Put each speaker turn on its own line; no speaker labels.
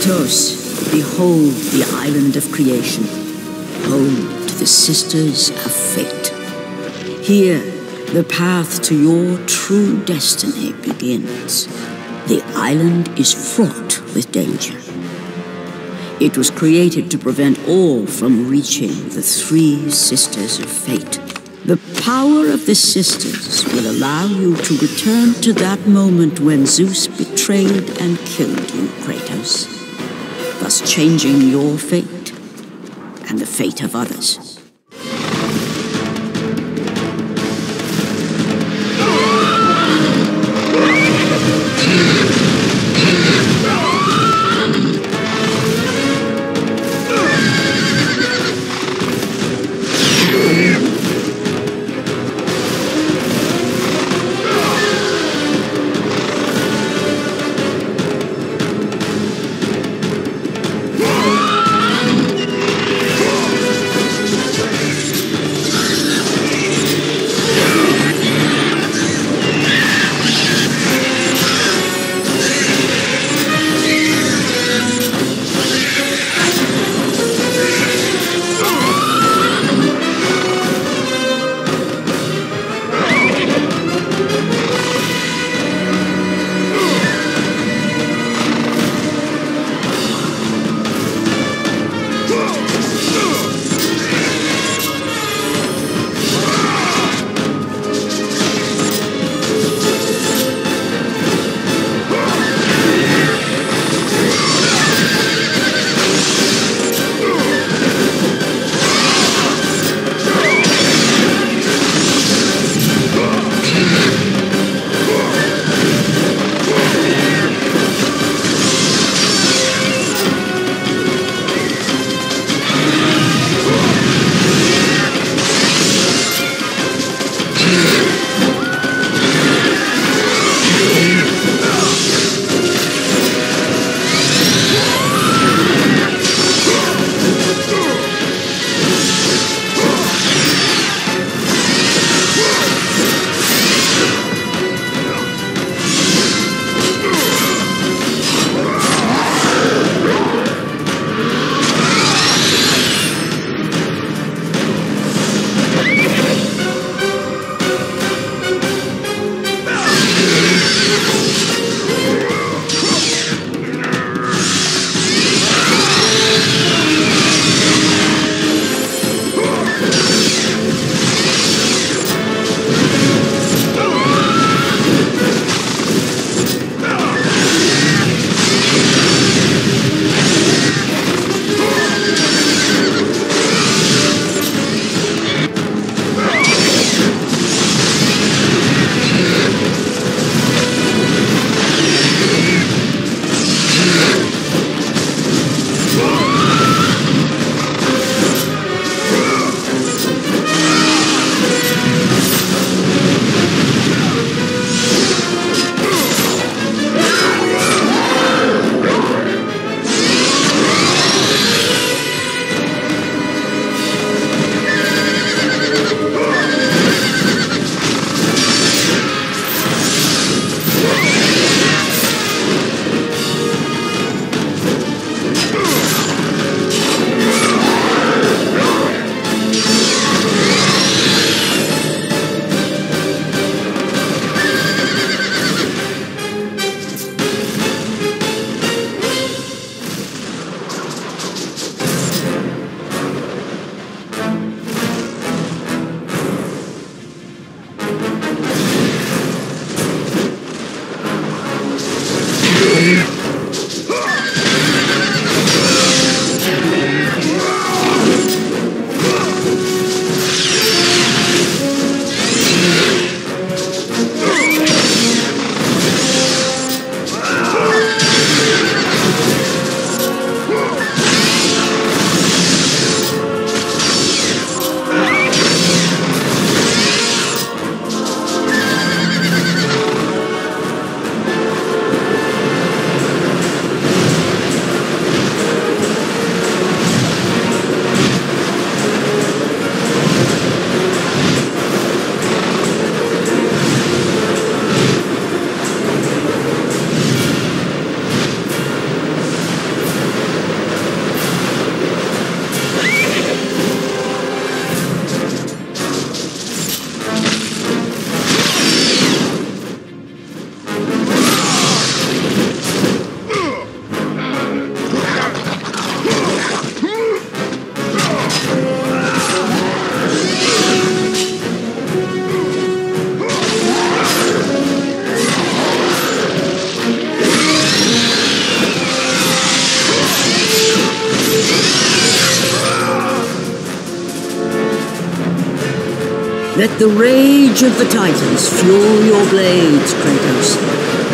Kratos, behold the island of creation, home to the Sisters of Fate. Here, the path to your true destiny begins. The island is fraught with danger. It was created to prevent all from reaching the three Sisters of Fate. The power of the Sisters will allow you to return to that moment when Zeus betrayed and killed you, Kratos, thus changing your fate and the fate of others. Let the rage of the Titans fuel your blades, Kratos.